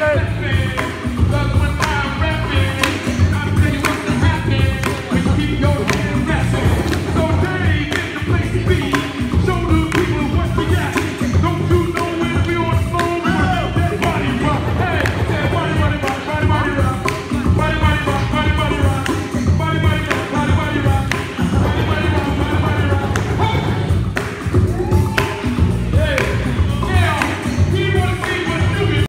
United!